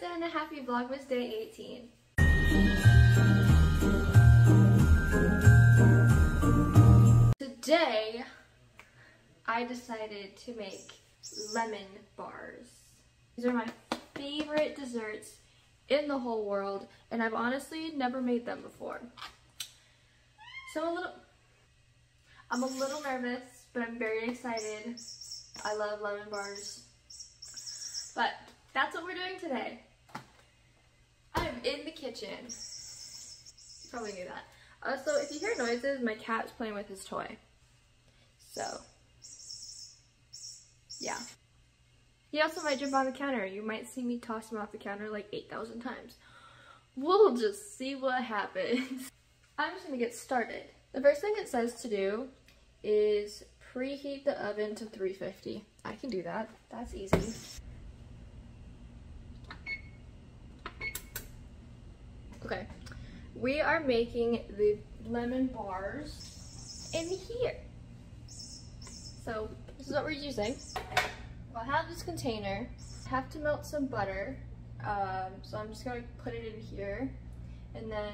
guys and happy Vlogmas Day 18. Today, I decided to make lemon bars. These are my favorite desserts in the whole world, and I've honestly never made them before. So I'm a little, I'm a little nervous, but I'm very excited. I love lemon bars. But that's what we're doing today. I'm in the kitchen. You probably knew that. Uh, so if you hear noises, my cat's playing with his toy. So, yeah. He also might jump on the counter. You might see me toss him off the counter like 8,000 times. We'll just see what happens. I'm just gonna get started. The first thing it says to do is preheat the oven to 350. I can do that. That's easy. Okay, we are making the lemon bars in here. So this is what we're using. I have this container. I have to melt some butter. Um, so I'm just gonna put it in here and then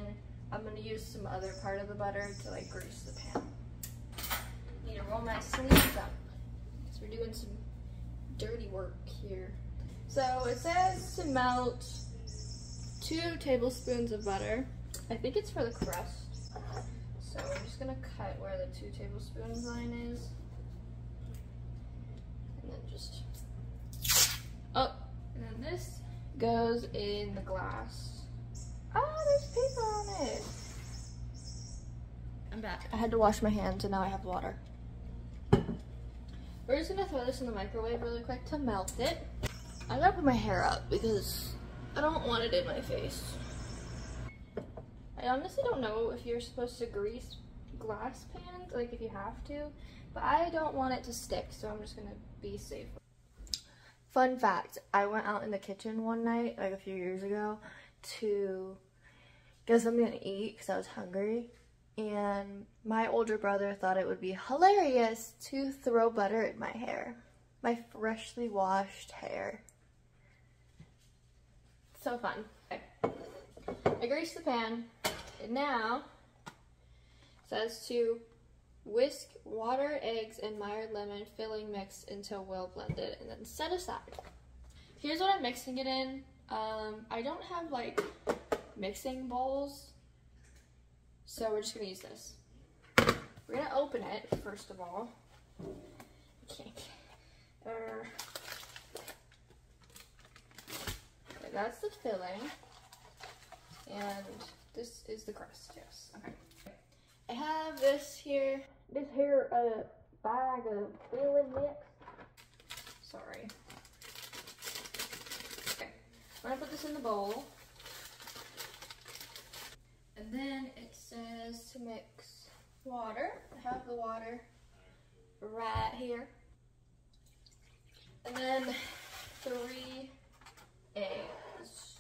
I'm gonna use some other part of the butter to like grease the pan. Need to roll my sleeves up we're doing some dirty work here. So it says to melt two tablespoons of butter. I think it's for the crust. So I'm just gonna cut where the two tablespoons line is. And then just, oh, and then this goes in the glass. Oh, there's paper on it. I'm back. I had to wash my hands and now I have water. We're just gonna throw this in the microwave really quick to melt it. I gotta put my hair up because I don't want it in my face. I honestly don't know if you're supposed to grease glass pans, like if you have to, but I don't want it to stick, so I'm just gonna be safe. Fun fact, I went out in the kitchen one night, like a few years ago, to get something to eat because I was hungry. And my older brother thought it would be hilarious to throw butter in my hair. My freshly washed hair. So fun. Okay. I greased the pan. And now says to whisk water, eggs, and Meyer lemon filling mix until well blended and then set aside. Here's what I'm mixing it in. Um, I don't have like mixing bowls, so we're just gonna use this. We're gonna open it first of all. Okay. Uh, that's the filling. This is the crust, yes. Okay. I have this here, this here uh, bag of filling mix. Sorry. Okay. I'm gonna put this in the bowl. And then it says to mix water. I have the water right here. And then three eggs.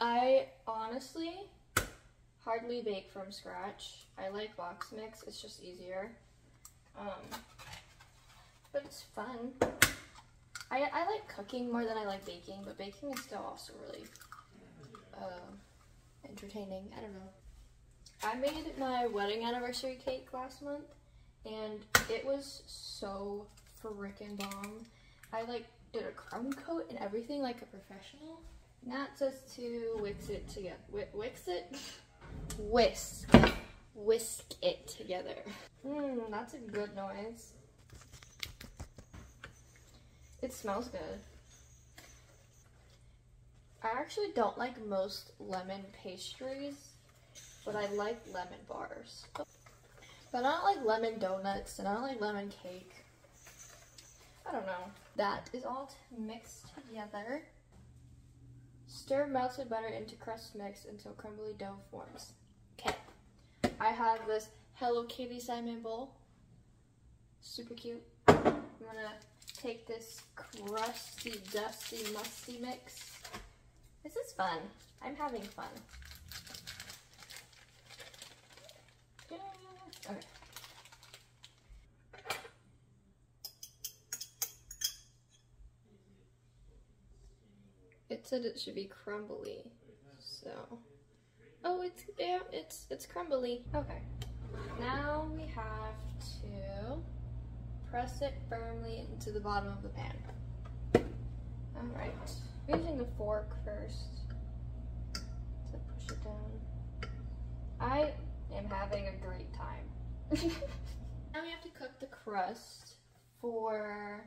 I honestly hardly bake from scratch. I like box mix, it's just easier. Um, but it's fun. I, I like cooking more than I like baking, but baking is still also really uh, entertaining. I don't know. I made my wedding anniversary cake last month, and it was so freaking bomb. I like did a crumb coat and everything like a professional. It says to whisk it together. Whisk it? Whisk. Whisk it together. Mmm, that's a good noise. It smells good. I actually don't like most lemon pastries, but I like lemon bars. But I don't like lemon donuts, and I don't like lemon cake. I don't know. That is all mixed together. Stir melted butter into crust mix until crumbly dough forms. Okay. I have this Hello Kitty Simon bowl. Super cute. I'm gonna take this crusty, dusty, musty mix. This is fun. I'm having fun. Okay. Said it should be crumbly. So, oh, it's yeah, it's it's crumbly. Okay. Now we have to press it firmly into the bottom of the pan. All right. I'm using the fork first to push it down. I am having a great time. now we have to cook the crust for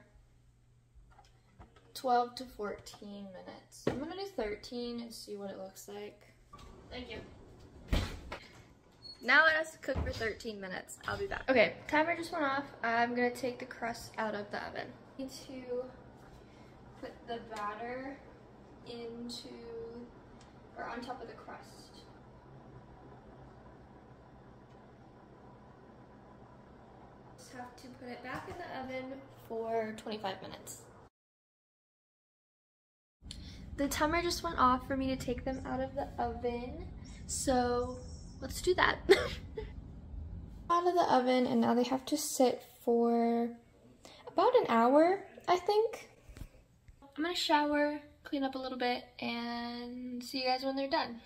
12 to 14 minutes. I'm gonna do 13 and see what it looks like. Thank you. Now it has to cook for 13 minutes. I'll be back. Okay, timer just went off. I'm gonna take the crust out of the oven. Need to put the batter into, or on top of the crust. Just have to put it back in the oven for 25 minutes. The timer just went off for me to take them out of the oven, so let's do that. out of the oven and now they have to sit for about an hour, I think. I'm gonna shower, clean up a little bit, and see you guys when they're done.